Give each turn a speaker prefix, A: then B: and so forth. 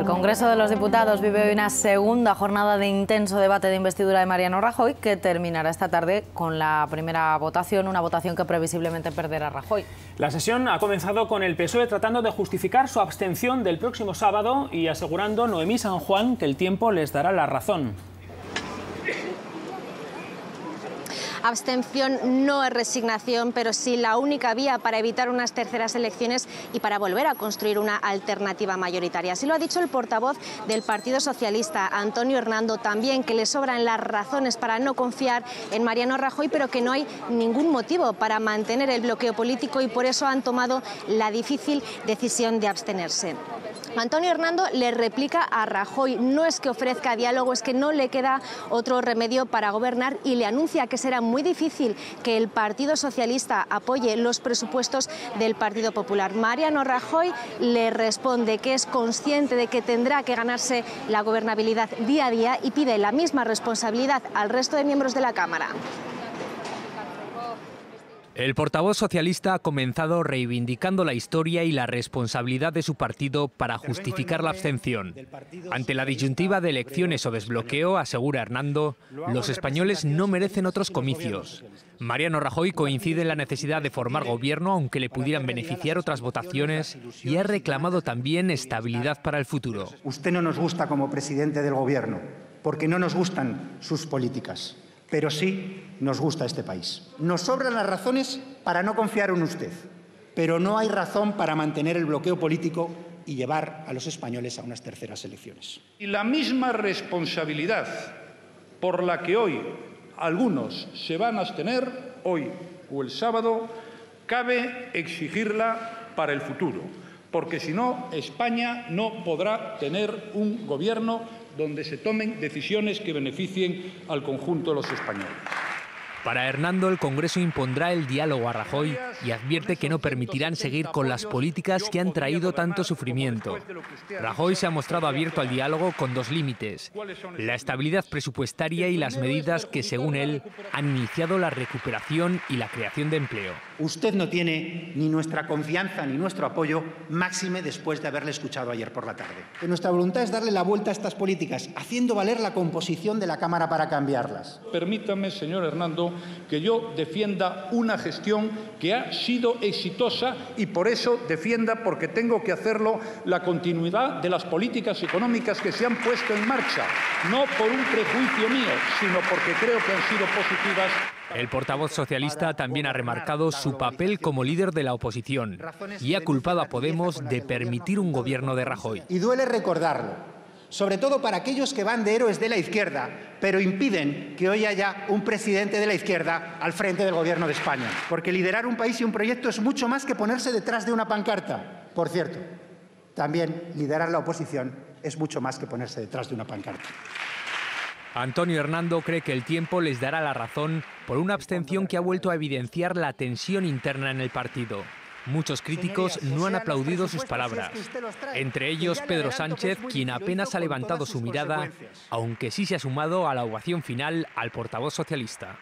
A: El Congreso de los Diputados vive hoy una segunda jornada de intenso debate de investidura de Mariano Rajoy que terminará esta tarde con la primera votación, una votación que previsiblemente perderá Rajoy.
B: La sesión ha comenzado con el PSOE tratando de justificar su abstención del próximo sábado y asegurando Noemí San Juan que el tiempo les dará la razón.
C: Abstención no es resignación, pero sí la única vía para evitar unas terceras elecciones y para volver a construir una alternativa mayoritaria. Así lo ha dicho el portavoz del Partido Socialista, Antonio Hernando, también que le sobran las razones para no confiar en Mariano Rajoy, pero que no hay ningún motivo para mantener el bloqueo político y por eso han tomado la difícil decisión de abstenerse. Antonio Hernando le replica a Rajoy, no es que ofrezca diálogo, es que no le queda otro remedio para gobernar y le anuncia que será muy difícil que el Partido Socialista apoye los presupuestos del Partido Popular. Mariano Rajoy le responde que es consciente de que tendrá que ganarse la gobernabilidad día a día y pide la misma responsabilidad al resto de miembros de la Cámara.
D: El portavoz socialista ha comenzado reivindicando la historia y la responsabilidad de su partido para justificar la abstención. Ante la disyuntiva de elecciones o desbloqueo, asegura Hernando, los españoles no merecen otros comicios. Mariano Rajoy coincide en la necesidad de formar gobierno, aunque le pudieran beneficiar otras votaciones, y ha reclamado también estabilidad para el futuro.
E: Usted no nos gusta como presidente del gobierno, porque no nos gustan sus políticas pero sí nos gusta este país. Nos sobran las razones para no confiar en usted, pero no hay razón para mantener el bloqueo político y llevar a los españoles a unas terceras elecciones.
F: Y la misma responsabilidad por la que hoy algunos se van a abstener, hoy o el sábado, cabe exigirla para el futuro, porque si no, España no podrá tener un gobierno donde se tomen decisiones que beneficien al conjunto de los españoles.
D: Para Hernando, el Congreso impondrá el diálogo a Rajoy y advierte que no permitirán seguir con las políticas que han traído tanto sufrimiento. Rajoy se ha mostrado abierto al diálogo con dos límites, la estabilidad presupuestaria y las medidas que, según él, han iniciado la recuperación y la creación de empleo.
E: Usted no tiene ni nuestra confianza ni nuestro apoyo, máxime después de haberle escuchado ayer por la tarde. Que nuestra voluntad es darle la vuelta a estas políticas, haciendo valer la composición de la Cámara para cambiarlas.
F: Permítame, señor Hernando, que yo defienda una gestión que ha sido exitosa y por eso defienda, porque tengo que hacerlo, la continuidad de las políticas económicas que se han puesto en marcha, no por un prejuicio mío, sino porque creo que han sido positivas.
D: El portavoz socialista también ha remarcado su papel como líder de la oposición y ha culpado a Podemos de permitir un gobierno de Rajoy.
E: Y duele recordarlo sobre todo para aquellos que van de héroes de la izquierda, pero impiden que hoy haya un presidente de la izquierda al frente del Gobierno de España. Porque liderar un país y un proyecto es mucho más que ponerse detrás de una pancarta. Por cierto, también liderar la oposición es mucho más que ponerse detrás de una pancarta.
D: Antonio Hernando cree que el tiempo les dará la razón por una abstención que ha vuelto a evidenciar la tensión interna en el partido. Muchos críticos no han aplaudido sus palabras, entre ellos Pedro Sánchez, quien apenas ha levantado su mirada, aunque sí se ha sumado a la ovación final al portavoz socialista.